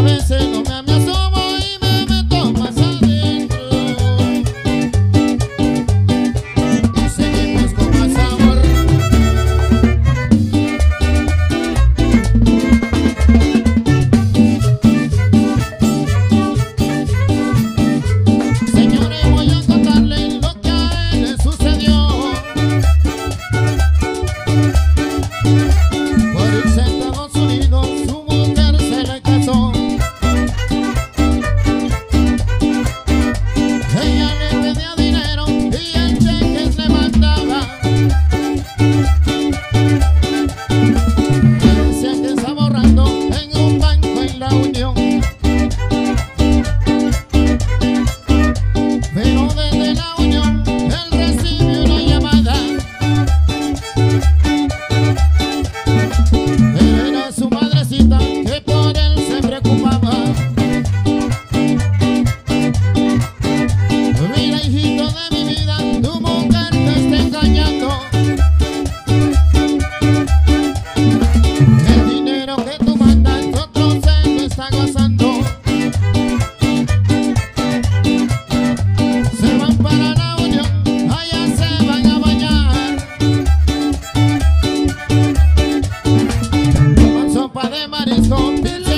a veces no me Guapa de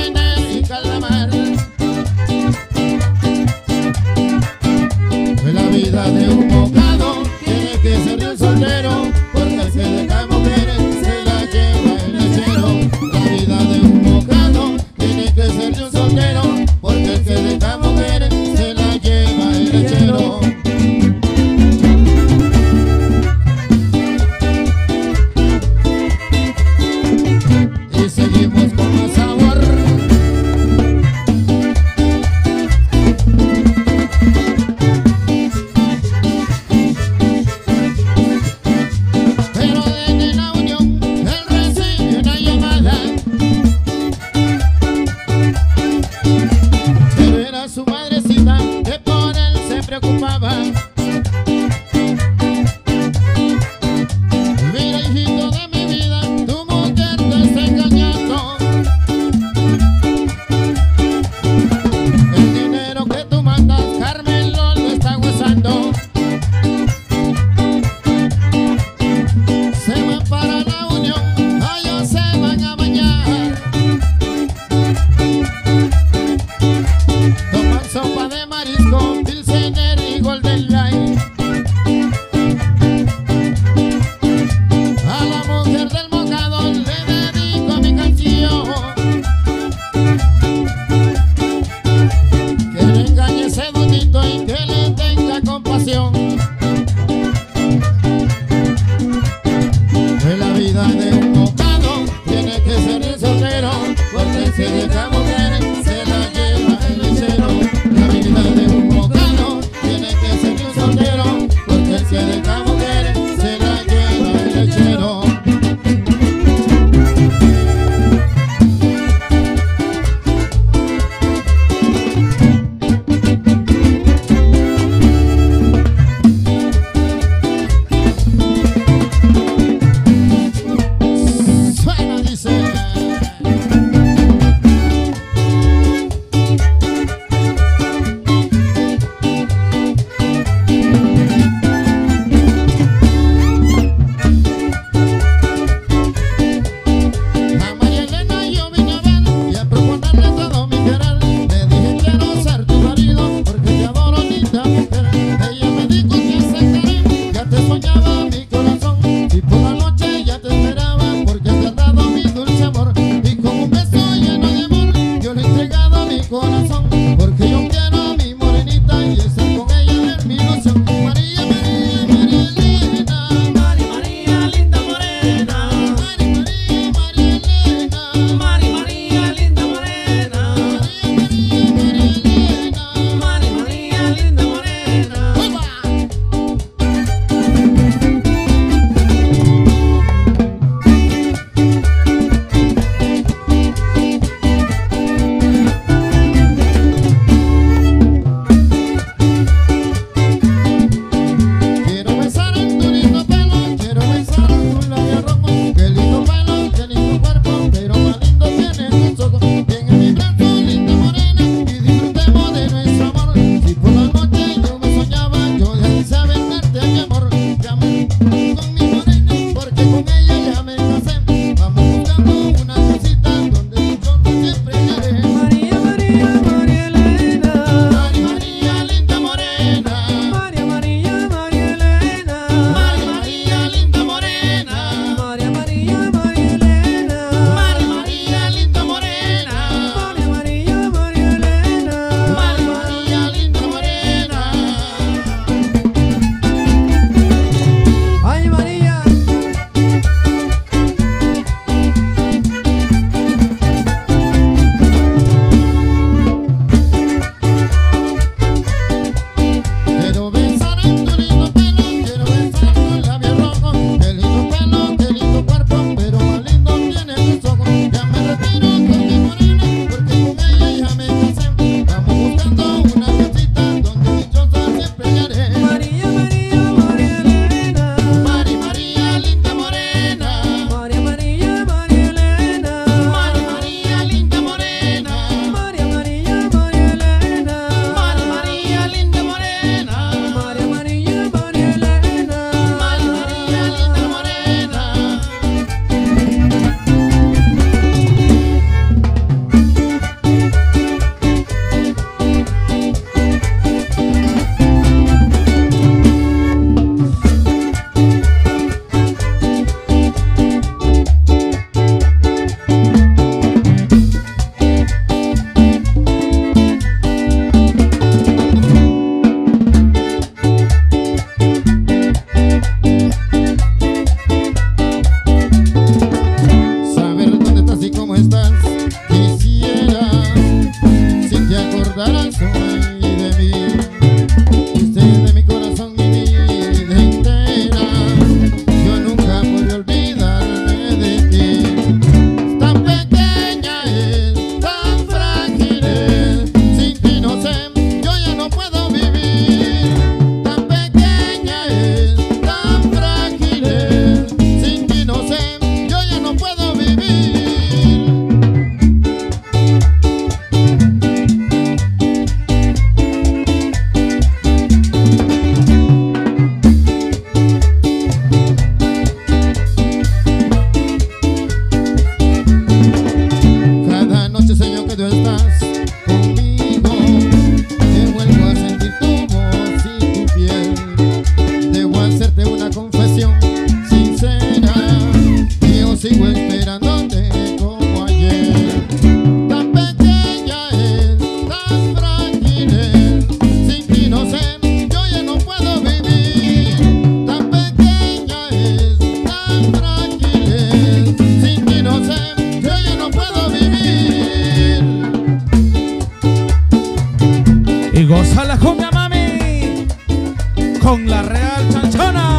con la Real Chanchona.